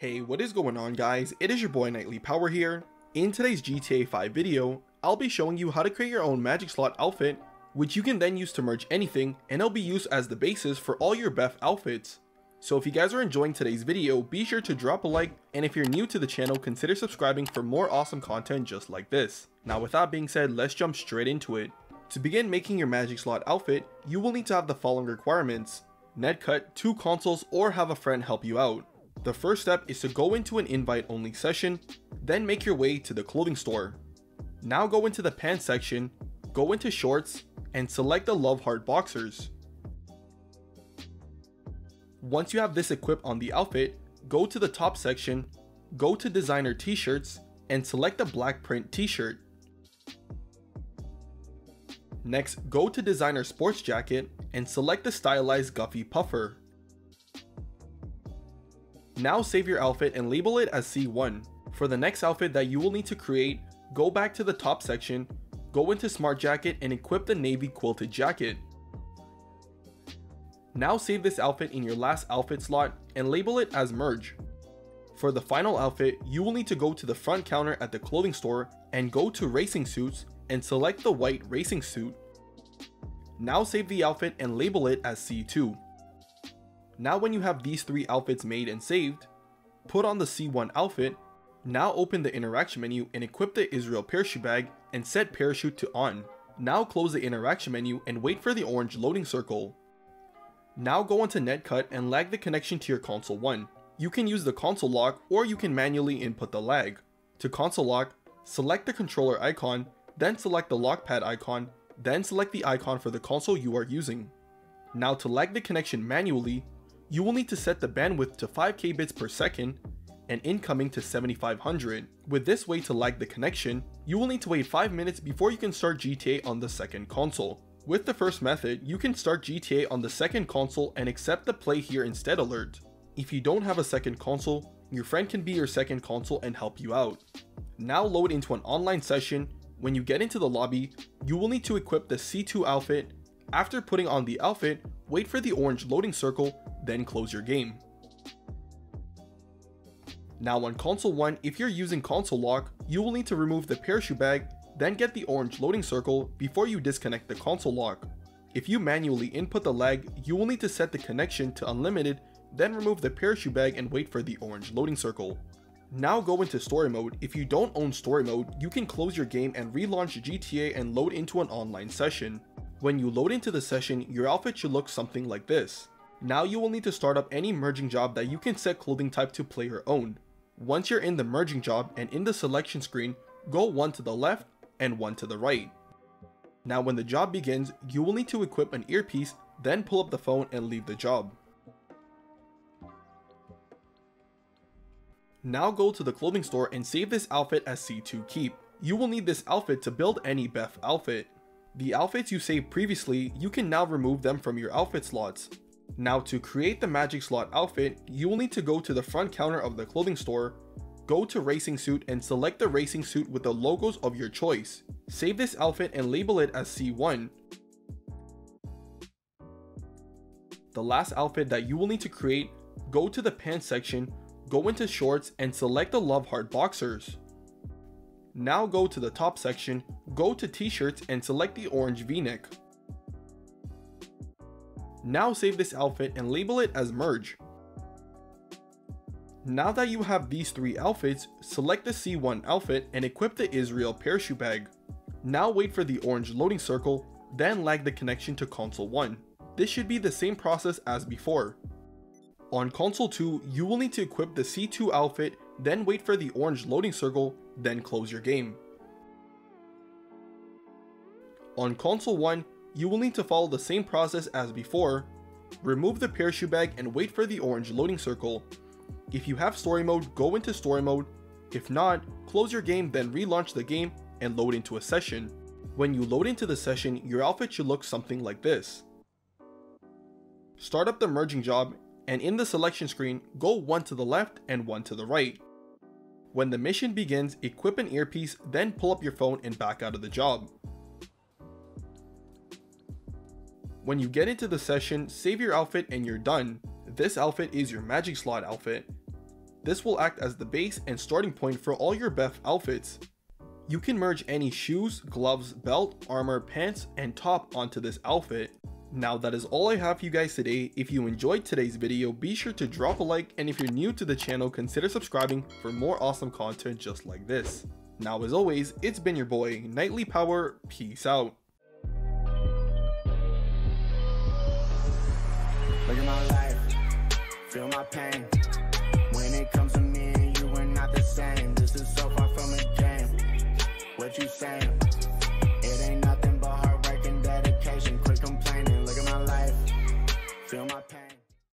Hey, what is going on guys? It is your boy Nightly Power here. In today's GTA 5 video, I'll be showing you how to create your own magic slot outfit, which you can then use to merge anything and it'll be used as the basis for all your BEFF outfits. So if you guys are enjoying today's video, be sure to drop a like and if you're new to the channel, consider subscribing for more awesome content just like this. Now with that being said, let's jump straight into it. To begin making your magic slot outfit, you will need to have the following requirements. Netcut, two consoles, or have a friend help you out. The first step is to go into an invite only session, then make your way to the clothing store. Now go into the pants section, go into shorts, and select the Love Heart boxers. Once you have this equipped on the outfit, go to the top section, go to designer t-shirts, and select the black print t-shirt. Next, go to designer sports jacket and select the stylized Guffy puffer. Now save your outfit and label it as C1. For the next outfit that you will need to create, go back to the top section, go into smart jacket and equip the navy quilted jacket. Now save this outfit in your last outfit slot and label it as merge. For the final outfit, you will need to go to the front counter at the clothing store and go to racing suits and select the white racing suit. Now save the outfit and label it as C2. Now when you have these three outfits made and saved, put on the C1 outfit, now open the interaction menu and equip the Israel parachute bag and set parachute to on. Now close the interaction menu and wait for the orange loading circle. Now go onto Netcut and lag the connection to your console 1. You can use the console lock or you can manually input the lag. To console lock, select the controller icon, then select the lockpad icon, then select the icon for the console you are using. Now to lag the connection manually, you will need to set the bandwidth to 5k bits per second and incoming to 7500. With this way to lag the connection, you will need to wait 5 minutes before you can start GTA on the second console. With the first method, you can start GTA on the second console and accept the play here instead alert. If you don't have a second console, your friend can be your second console and help you out. Now load into an online session. When you get into the lobby, you will need to equip the C2 outfit. After putting on the outfit, wait for the orange loading circle, then close your game. Now on console 1, if you're using console lock, you will need to remove the parachute bag then get the orange loading circle before you disconnect the console lock. If you manually input the lag, you will need to set the connection to unlimited, then remove the parachute bag and wait for the orange loading circle. Now go into story mode. If you don't own story mode, you can close your game and relaunch GTA and load into an online session. When you load into the session, your outfit should look something like this. Now you will need to start up any merging job that you can set clothing type to player owned. Once you're in the merging job and in the selection screen, go one to the left and one to the right. Now when the job begins, you will need to equip an earpiece, then pull up the phone and leave the job. Now go to the clothing store and save this outfit as C2 Keep. You will need this outfit to build any BEFF outfit. The outfits you saved previously, you can now remove them from your outfit slots. Now to create the magic slot outfit, you will need to go to the front counter of the clothing store, go to racing suit and select the racing suit with the logos of your choice. Save this outfit and label it as C1. The last outfit that you will need to create, go to the pants section, go into shorts and select the Love Heart boxers. Now go to the top section, go to t-shirts and select the orange v-neck. Now save this outfit and label it as merge. Now that you have these three outfits, select the C1 outfit and equip the Israel parachute bag. Now wait for the orange loading circle, then lag the connection to console 1. This should be the same process as before. On console 2, you will need to equip the C2 outfit, then wait for the orange loading circle, then close your game. On console 1, you will need to follow the same process as before, remove the parachute bag and wait for the orange loading circle, if you have story mode, go into story mode. If not, close your game then relaunch the game and load into a session. When you load into the session, your outfit should look something like this. Start up the merging job and in the selection screen, go one to the left and one to the right. When the mission begins, equip an earpiece, then pull up your phone and back out of the job. When you get into the session, save your outfit and you're done. This outfit is your magic slot outfit. This will act as the base and starting point for all your BEFF outfits. You can merge any shoes, gloves, belt, armor, pants, and top onto this outfit. Now that is all I have for you guys today. If you enjoyed today's video, be sure to drop a like and if you're new to the channel, consider subscribing for more awesome content just like this. Now as always, it's been your boy, Nightly Power, peace out. Look at my life, feel my pain. When it comes